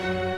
you